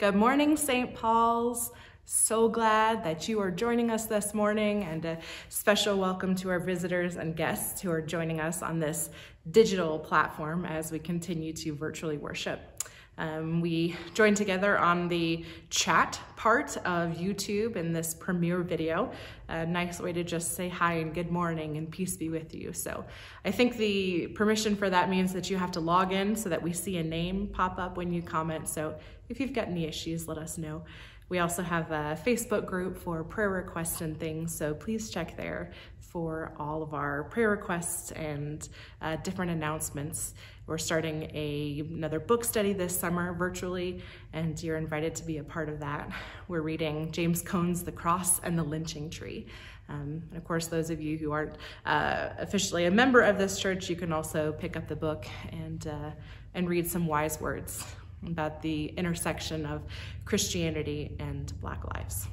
Good morning, St. Paul's. So glad that you are joining us this morning, and a special welcome to our visitors and guests who are joining us on this digital platform as we continue to virtually worship. Um, we joined together on the chat part of YouTube in this premiere video. A nice way to just say hi and good morning and peace be with you. So I think the permission for that means that you have to log in so that we see a name pop up when you comment. So if you've got any issues, let us know. We also have a Facebook group for prayer requests and things, so please check there for all of our prayer requests and uh, different announcements. We're starting a, another book study this summer virtually, and you're invited to be a part of that. We're reading James Cone's The Cross and the Lynching Tree. Um, and of course, those of you who aren't uh, officially a member of this church, you can also pick up the book and, uh, and read some wise words about the intersection of Christianity and Black lives.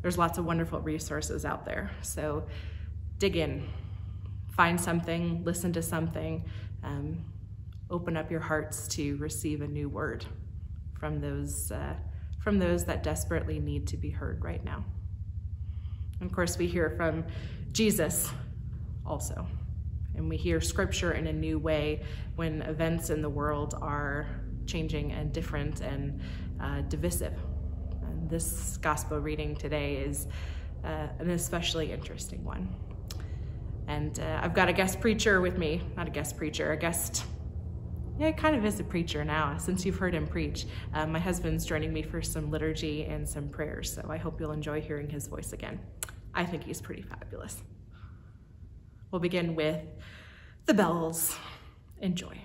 There's lots of wonderful resources out there, so dig in, find something, listen to something, um, open up your hearts to receive a new word from those, uh, from those that desperately need to be heard right now. And of course, we hear from Jesus also. And we hear scripture in a new way when events in the world are changing and different and uh, divisive. And this gospel reading today is uh, an especially interesting one. And uh, I've got a guest preacher with me, not a guest preacher, a guest, yeah, kind of is a preacher now since you've heard him preach. Uh, my husband's joining me for some liturgy and some prayers, so I hope you'll enjoy hearing his voice again. I think he's pretty fabulous. We'll begin with the bells. Enjoy.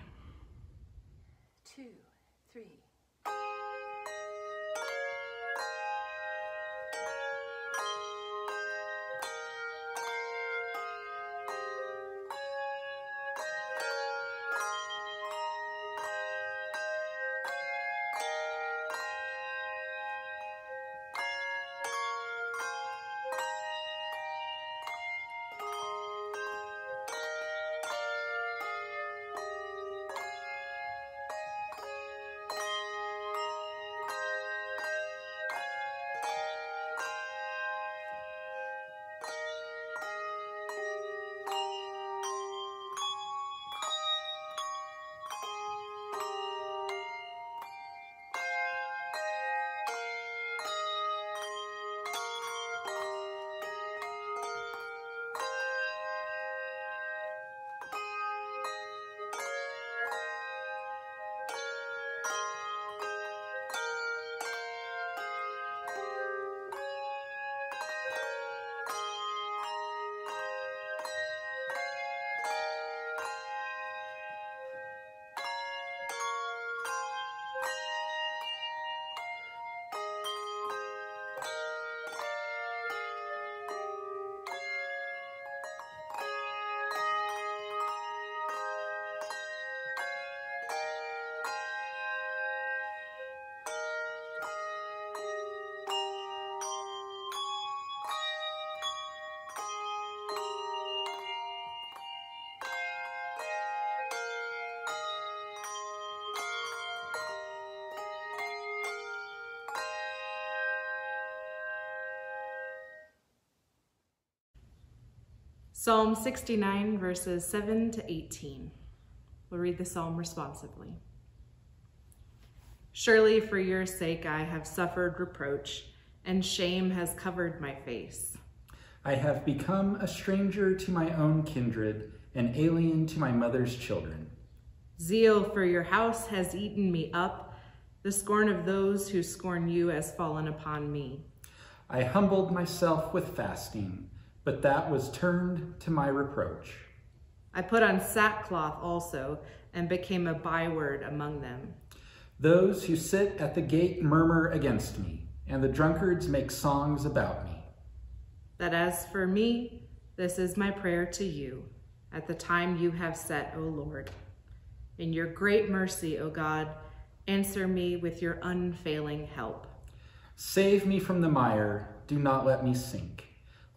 Psalm 69, verses 7 to 18. We'll read the psalm responsively. Surely for your sake I have suffered reproach, and shame has covered my face. I have become a stranger to my own kindred, an alien to my mother's children. Zeal for your house has eaten me up. The scorn of those who scorn you has fallen upon me. I humbled myself with fasting but that was turned to my reproach. I put on sackcloth also and became a byword among them. Those who sit at the gate murmur against me, and the drunkards make songs about me. That as for me, this is my prayer to you at the time you have set, O Lord. In your great mercy, O God, answer me with your unfailing help. Save me from the mire, do not let me sink.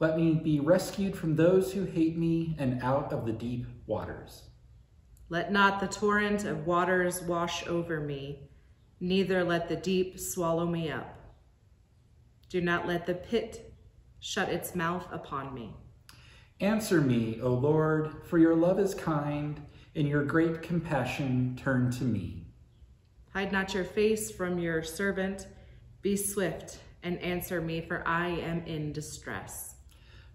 Let me be rescued from those who hate me and out of the deep waters. Let not the torrent of waters wash over me. neither let the deep swallow me up. Do not let the pit shut its mouth upon me. Answer me, O Lord, for your love is kind, and your great compassion turn to me. Hide not your face from your servant. Be swift and answer me, for I am in distress.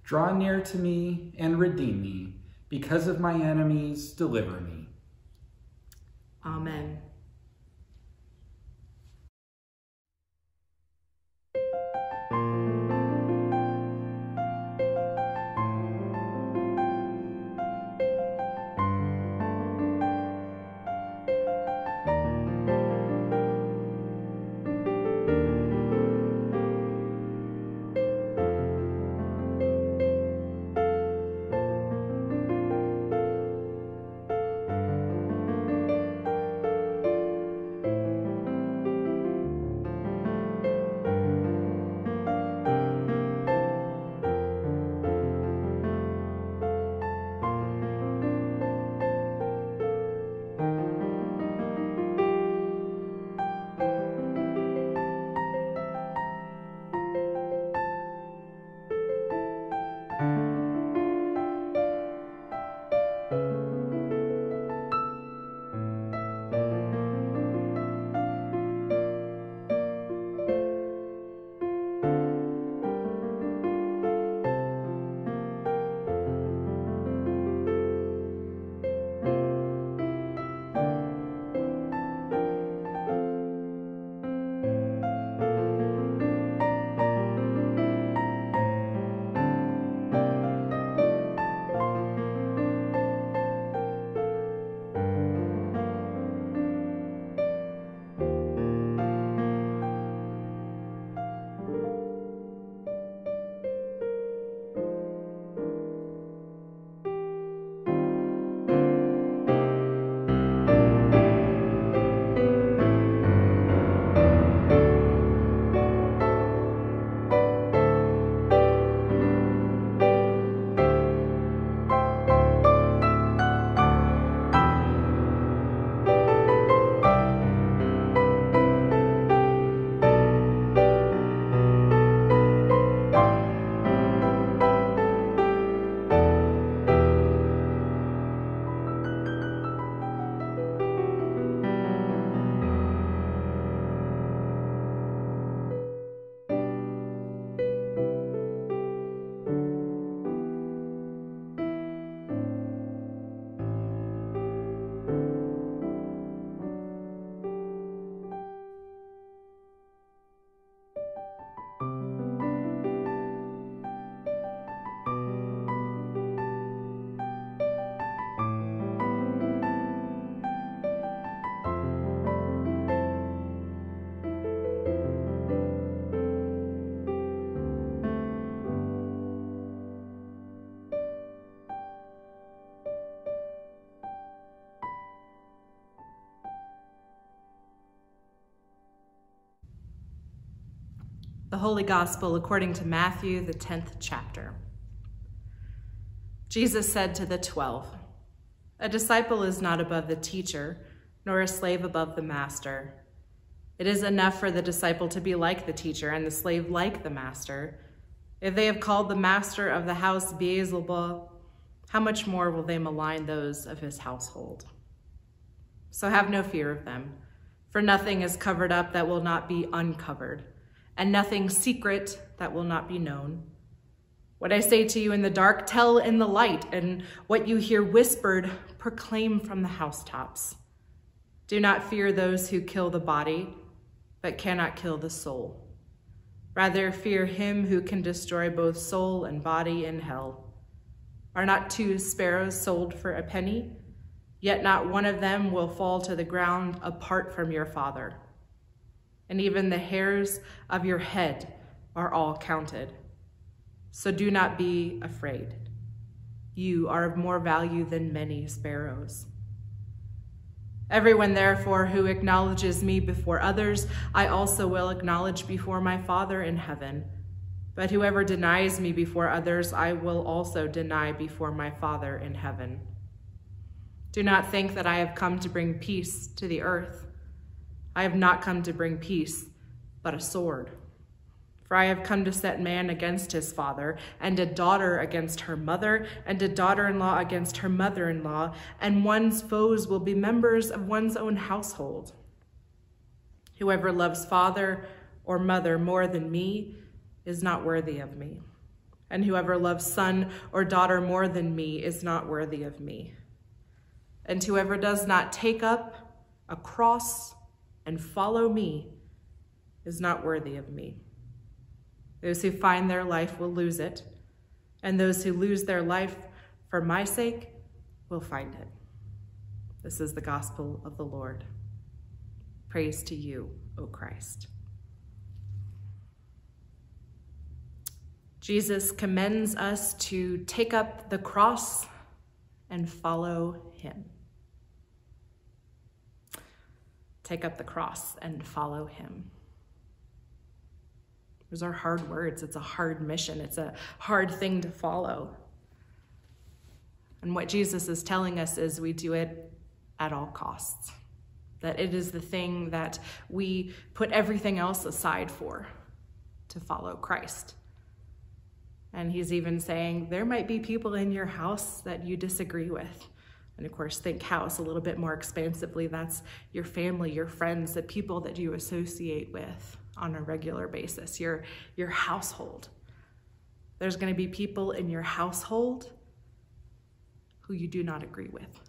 Draw near to me and redeem me. Because of my enemies, deliver me. Amen. Holy Gospel according to Matthew, the 10th chapter. Jesus said to the twelve, A disciple is not above the teacher, nor a slave above the master. It is enough for the disciple to be like the teacher and the slave like the master. If they have called the master of the house Beelzebul, how much more will they malign those of his household? So have no fear of them, for nothing is covered up that will not be uncovered and nothing secret that will not be known. What I say to you in the dark, tell in the light, and what you hear whispered, proclaim from the housetops. Do not fear those who kill the body, but cannot kill the soul. Rather, fear him who can destroy both soul and body in hell. Are not two sparrows sold for a penny? Yet not one of them will fall to the ground apart from your Father and even the hairs of your head are all counted. So do not be afraid. You are of more value than many sparrows. Everyone, therefore, who acknowledges me before others, I also will acknowledge before my Father in heaven. But whoever denies me before others, I will also deny before my Father in heaven. Do not think that I have come to bring peace to the earth. I have not come to bring peace, but a sword. For I have come to set man against his father, and a daughter against her mother, and a daughter in law against her mother in law, and one's foes will be members of one's own household. Whoever loves father or mother more than me is not worthy of me, and whoever loves son or daughter more than me is not worthy of me. And whoever does not take up a cross and follow me is not worthy of me. Those who find their life will lose it, and those who lose their life for my sake will find it. This is the gospel of the Lord. Praise to you, O Christ. Jesus commends us to take up the cross and follow him. Take up the cross and follow him. Those are hard words. It's a hard mission. It's a hard thing to follow. And what Jesus is telling us is we do it at all costs. That it is the thing that we put everything else aside for to follow Christ. And he's even saying there might be people in your house that you disagree with. And of course, think house a little bit more expansively. That's your family, your friends, the people that you associate with on a regular basis, your, your household. There's going to be people in your household who you do not agree with.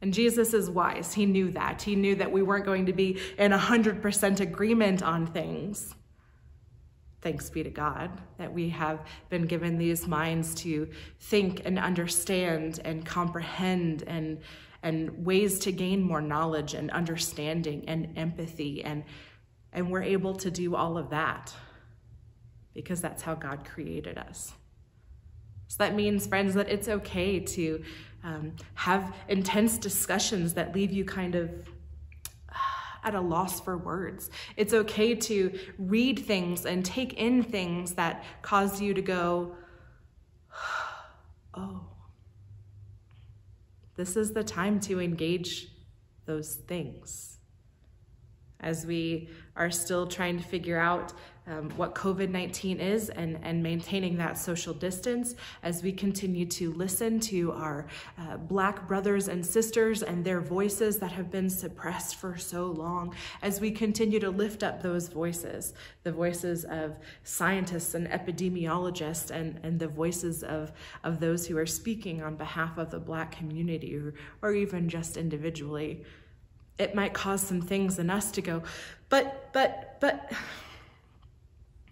And Jesus is wise. He knew that. He knew that we weren't going to be in 100% agreement on things. Thanks be to God that we have been given these minds to think and understand and comprehend and, and ways to gain more knowledge and understanding and empathy and and we're able to do all of that because that's how God created us. So that means, friends, that it's okay to um, have intense discussions that leave you kind of at a loss for words. It's okay to read things and take in things that cause you to go, oh, this is the time to engage those things as we are still trying to figure out um, what COVID 19 is and, and maintaining that social distance, as we continue to listen to our uh, Black brothers and sisters and their voices that have been suppressed for so long, as we continue to lift up those voices, the voices of scientists and epidemiologists, and, and the voices of, of those who are speaking on behalf of the Black community or, or even just individually it might cause some things in us to go, but, but, but.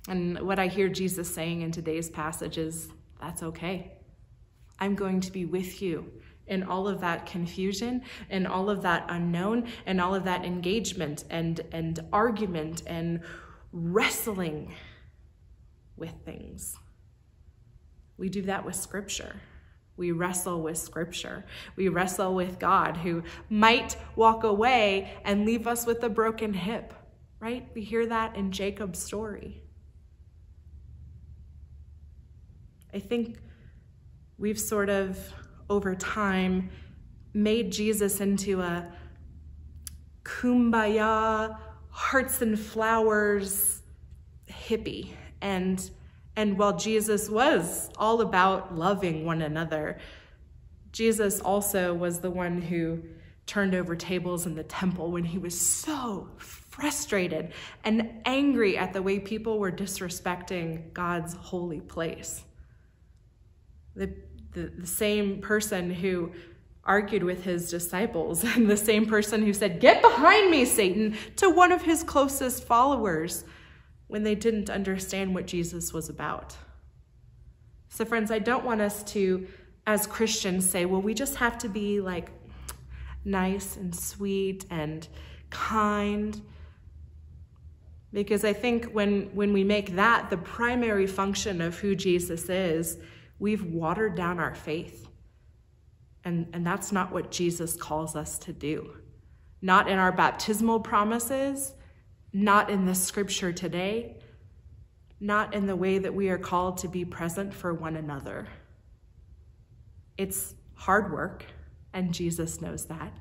And what I hear Jesus saying in today's passage is, that's okay. I'm going to be with you in all of that confusion and all of that unknown and all of that engagement and, and argument and wrestling with things. We do that with scripture. We wrestle with scripture. We wrestle with God who might walk away and leave us with a broken hip, right? We hear that in Jacob's story. I think we've sort of, over time, made Jesus into a kumbaya, hearts and flowers hippie. And and while Jesus was all about loving one another, Jesus also was the one who turned over tables in the temple when he was so frustrated and angry at the way people were disrespecting God's holy place. The, the, the, same person who argued with his disciples and the same person who said, Get behind me, Satan, to one of his closest followers when they didn't understand what Jesus was about. So, friends, I don't want us to, as Christians, say, well, we just have to be like nice and sweet and kind. Because I think when, when we make that the primary function of who Jesus is, we've watered down our faith. And, and that's not what Jesus calls us to do. Not in our baptismal promises, not in the scripture today, not in the way that we are called to be present for one another. It's hard work, and Jesus knows that.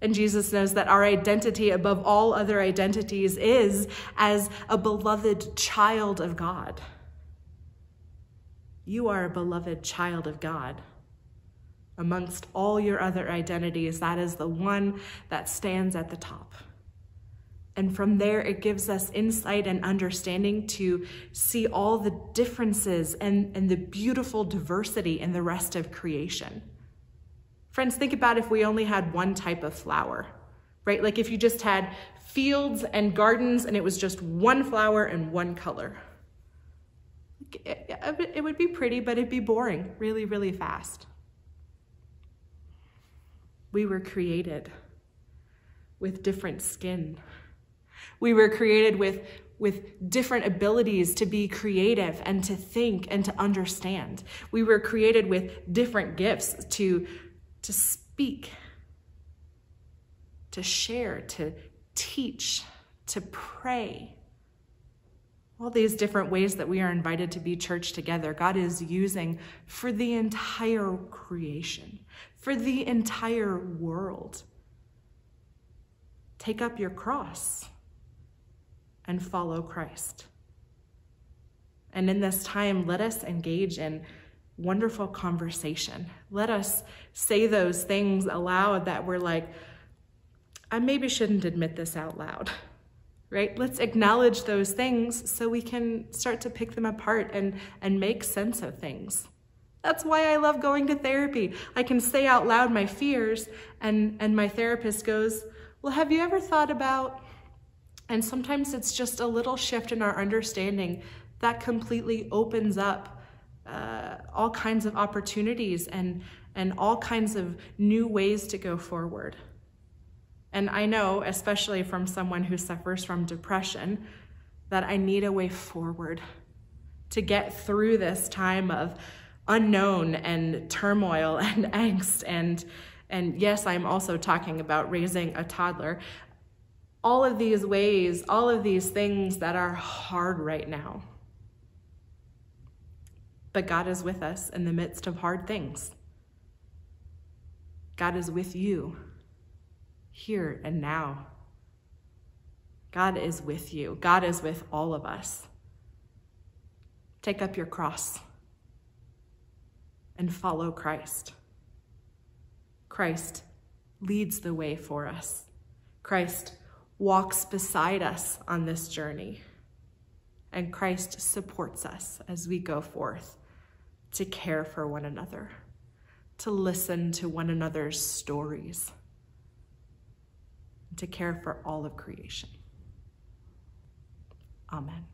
And Jesus knows that our identity above all other identities is as a beloved child of God. You are a beloved child of God. Amongst all your other identities, that is the one that stands at the top. And from there, it gives us insight and understanding to see all the differences and, and the beautiful diversity in the rest of creation. Friends, think about if we only had one type of flower, right? Like if you just had fields and gardens and it was just one flower and one color. It would be pretty, but it'd be boring really, really fast. We were created with different skin. We were created with, with different abilities to be creative and to think and to understand. We were created with different gifts to to speak, to share, to teach, to pray. All these different ways that we are invited to be church together, God is using for the entire creation, for the entire world. Take up your cross and follow Christ. And in this time, let us engage in wonderful conversation. Let us say those things aloud that we're like, I maybe shouldn't admit this out loud, right? Let's acknowledge those things so we can start to pick them apart and, and make sense of things. That's why I love going to therapy. I can say out loud my fears, and, and my therapist goes, Well, have you ever thought about? And sometimes it's just a little shift in our understanding that completely opens up uh, all kinds of opportunities and, and all kinds of new ways to go forward. And I know, especially from someone who suffers from depression, that I need a way forward to get through this time of unknown and turmoil and angst and and yes, I'm also talking about raising a toddler. All of these ways, all of these things that are hard right now. But God is with us in the midst of hard things. God is with you here and now. God is with you. God is with all of us. Take up your cross and follow Christ. Christ leads the way for us. Christ walks beside us on this journey. And Christ supports us as we go forth to care for one another, to listen to one another's stories, to care for all of creation. Amen.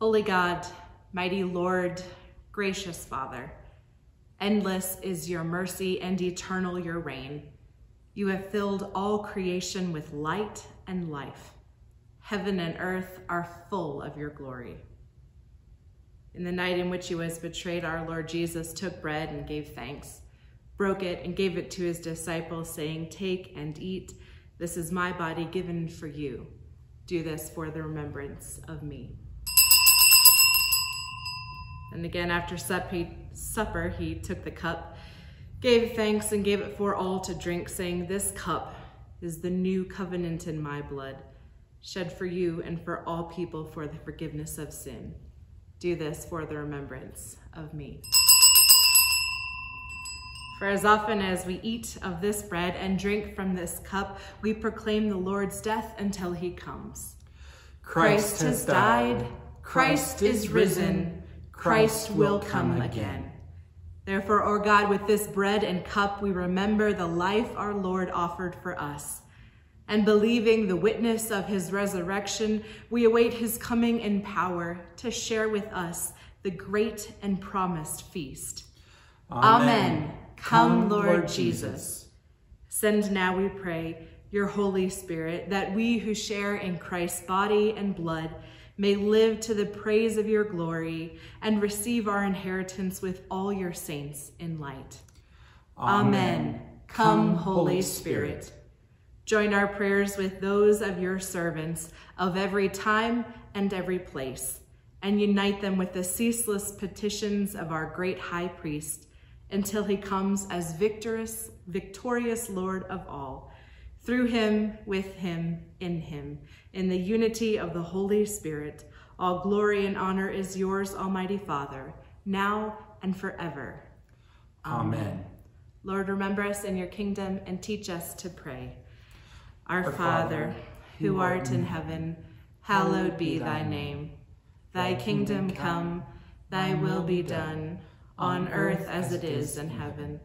Holy God, mighty Lord, gracious Father, endless is your mercy and eternal your reign. You have filled all creation with light and life. Heaven and earth are full of your glory. In the night in which he was betrayed, our Lord Jesus took bread and gave thanks, broke it and gave it to his disciples, saying, Take and eat. This is my body given for you. Do this for the remembrance of me. And again, after supper, he took the cup, gave thanks, and gave it for all to drink, saying, This cup is the new covenant in my blood, shed for you and for all people for the forgiveness of sin. Do this for the remembrance of me. For as often as we eat of this bread and drink from this cup, we proclaim the Lord's death until he comes. Christ, Christ has died, Christ is risen, Christ will come again. Therefore, O God, with this bread and cup, we remember the life our Lord offered for us. And believing the witness of his resurrection, we await his coming in power to share with us the great and promised feast. Amen. Amen. Come, Lord, Lord Jesus. Send now, we pray, your Holy Spirit, that we who share in Christ's body and blood may live to the praise of your glory and receive our inheritance with all your saints in light. Amen. Come, Holy Spirit. Join our prayers with those of your servants of every time and every place, and unite them with the ceaseless petitions of our great high priest until he comes as victorious, victorious Lord of all. Through him, with him, in him, in the unity of the Holy Spirit, all glory and honor is yours, Almighty Father, now and forever. Amen. Amen. Lord, remember us in your kingdom and teach us to pray. Our, Our Father, who art in heaven, hallowed be thy name. Thy kingdom come, thy will be done, on earth as it is in heaven.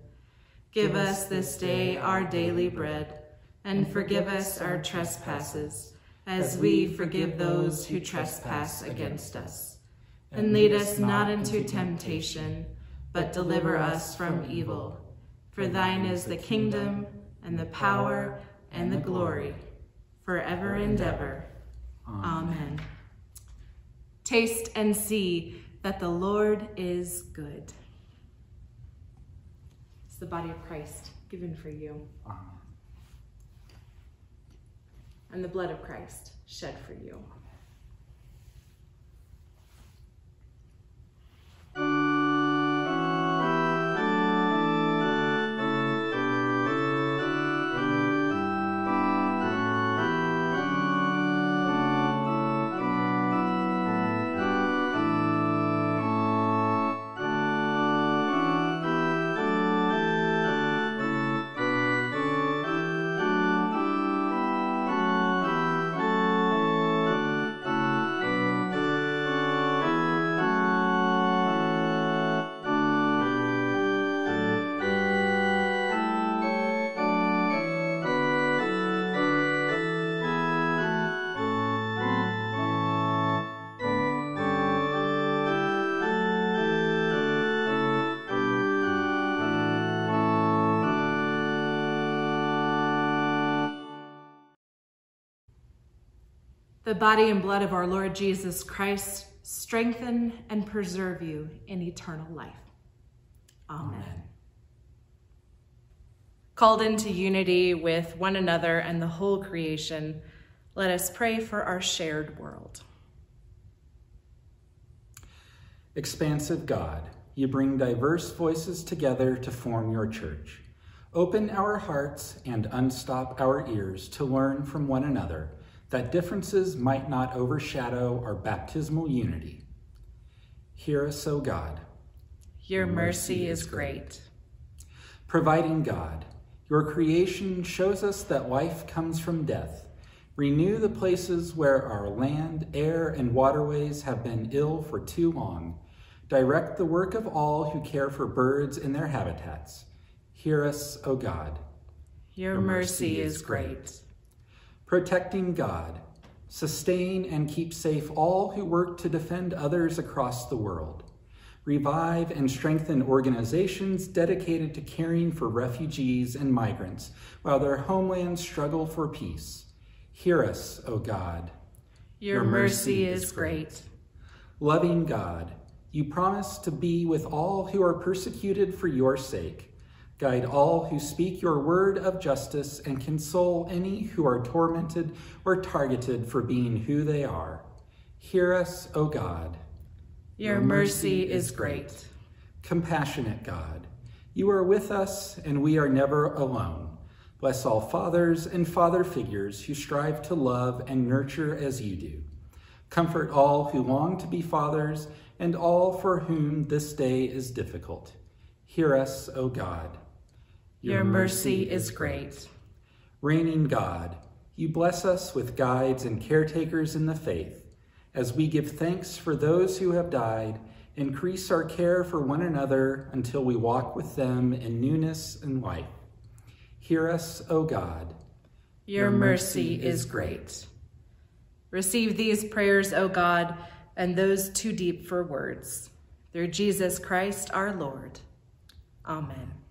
Give us this day our daily bread, and forgive us our trespasses, as we forgive those who trespass against us. And lead us not into temptation, but deliver us from evil. For thine is the kingdom, and the power, and the glory, forever and ever. Amen. Taste and see that the Lord is good. It's the body of Christ given for you. Amen and the blood of Christ shed for you. The body and blood of our Lord Jesus Christ strengthen and preserve you in eternal life. Amen. Amen. Called into unity with one another and the whole creation, let us pray for our shared world. Expansive God, you bring diverse voices together to form your church. Open our hearts and unstop our ears to learn from one another that differences might not overshadow our baptismal unity. Hear us, O God. Your mercy is great. Providing God, your creation shows us that life comes from death. Renew the places where our land, air, and waterways have been ill for too long. Direct the work of all who care for birds in their habitats. Hear us, O God. Your, your mercy, mercy, is great. great protecting God. Sustain and keep safe all who work to defend others across the world. Revive and strengthen organizations dedicated to caring for refugees and migrants while their homelands struggle for peace. Hear us, O God. Your, Your mercy, mercy, is great. great. Loving God, you promise to be with all who are persecuted for your sake. Guide all who speak your word of justice and console any who are tormented or targeted for being who they are. Hear us, O God. Your, your mercy, mercy is great. great. Compassionate God, you are with us and we are never alone. Bless all fathers and father figures who strive to love and nurture as you do. Comfort all who long to be fathers and all for whom this day is difficult. Hear us, O God. Your mercy is great. Reigning God, you bless us with guides and caretakers in the faith. As we give thanks for those who have died, increase our care for one another until we walk with them in newness and life. Hear us, O God. Your, Your mercy, mercy is great. Receive these prayers, O God, and those too deep for words. Through Jesus Christ our Lord. Amen.